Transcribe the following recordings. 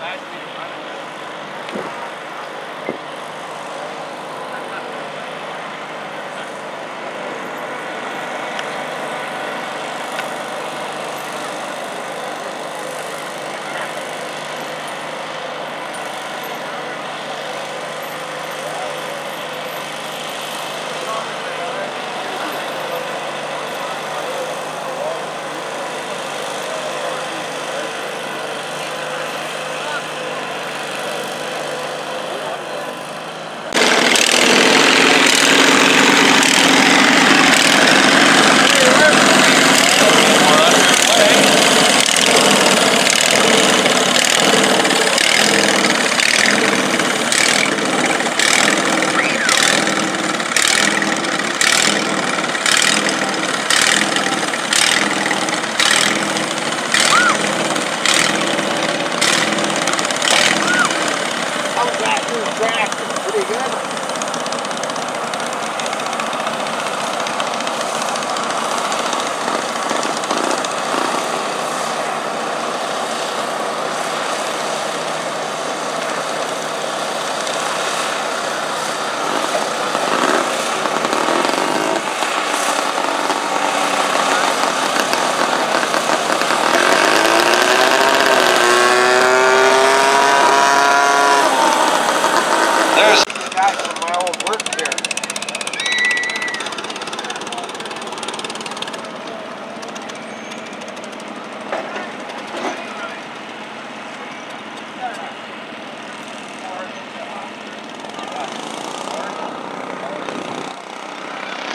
How's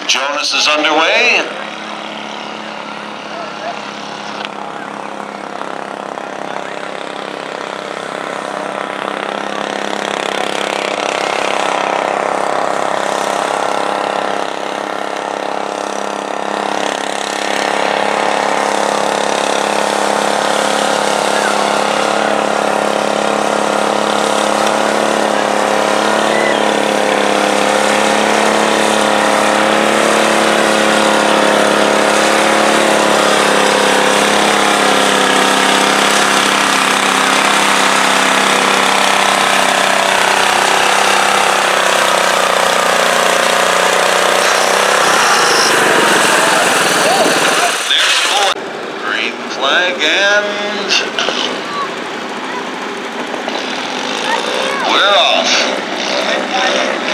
Jonas is underway. And we're off.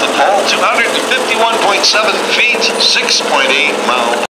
The pole, 251.7 feet, 6.8 mile